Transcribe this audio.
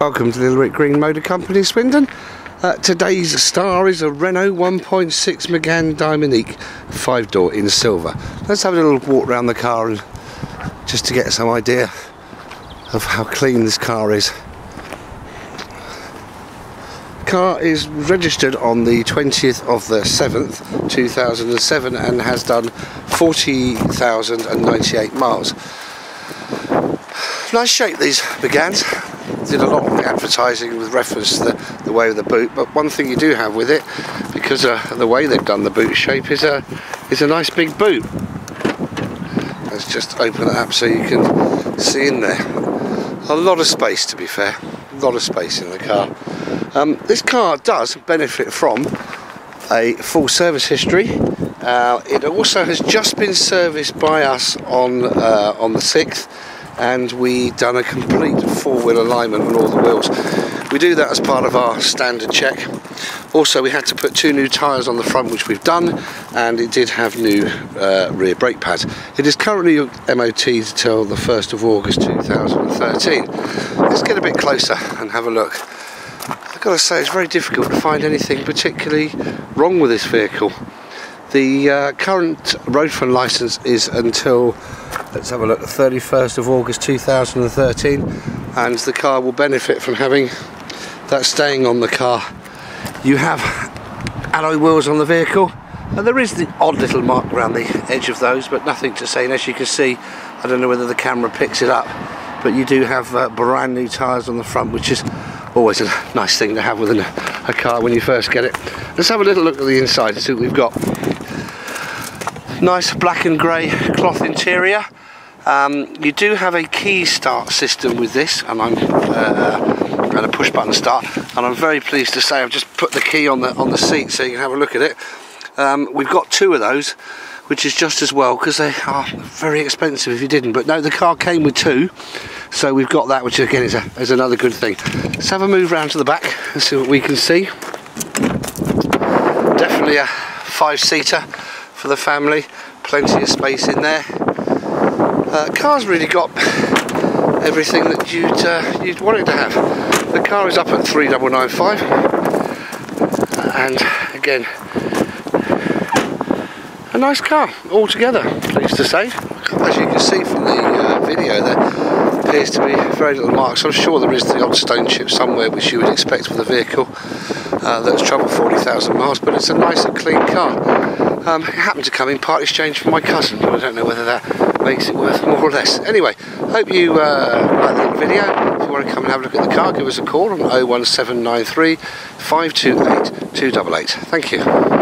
Welcome to Little Rick Green Motor Company, Swindon. Uh, today's star is a Renault 1.6 Megane Dynamique 5 door in silver. Let's have a little walk around the car and just to get some idea of how clean this car is. The Car is registered on the 20th of the 7th 2007 and has done 40,098 miles. Nice shape these Meganes did a lot of advertising with reference to the, the way of the boot but one thing you do have with it because uh, the way they've done the boot shape is a is a nice big boot. Let's just open it up so you can see in there. A lot of space to be fair. A lot of space in the car. Um, this car does benefit from a full service history. Uh, it also has just been serviced by us on uh, on the 6th and we done a complete four-wheel alignment on all the wheels. We do that as part of our standard check. Also we had to put two new tyres on the front which we've done and it did have new uh, rear brake pads. It is currently MOT until the 1st of August 2013. Let's get a bit closer and have a look. I've got to say it's very difficult to find anything particularly wrong with this vehicle. The uh, current road fund licence is until let's have a look. The 31st of August 2013 and the car will benefit from having that staying on the car. You have alloy wheels on the vehicle and there is the odd little mark around the edge of those but nothing to say. And as you can see I don't know whether the camera picks it up but you do have uh, brand new tyres on the front which is always a nice thing to have within a, a car when you first get it. Let's have a little look at the inside and see what we've got. Nice black and grey cloth interior um, you do have a key start system with this and I'm uh, a push button start and I'm very pleased to say I've just put the key on the on the seat so you can have a look at it. Um, we've got two of those which is just as well because they are very expensive if you didn't. But no the car came with two so we've got that which again is, a, is another good thing. Let's have a move round to the back and see what we can see. Definitely a five-seater for the family. Plenty of space in there uh, car's really got everything that you'd uh, you'd want it to have. The car is up at 3995 and again a nice car altogether, pleased to say. As you can see from the uh, video there appears to be very little marks. I'm sure there is the odd stone chip somewhere which you would expect with a vehicle uh, that's travelled 40,000 miles but it's a nice and clean car. Um, it happened to come in part exchange from my cousin but I don't know whether that makes it worth more or less. Anyway, hope you uh, like the video. If you want to come and have a look at the car, give us a call on 01793 528 288. Thank you.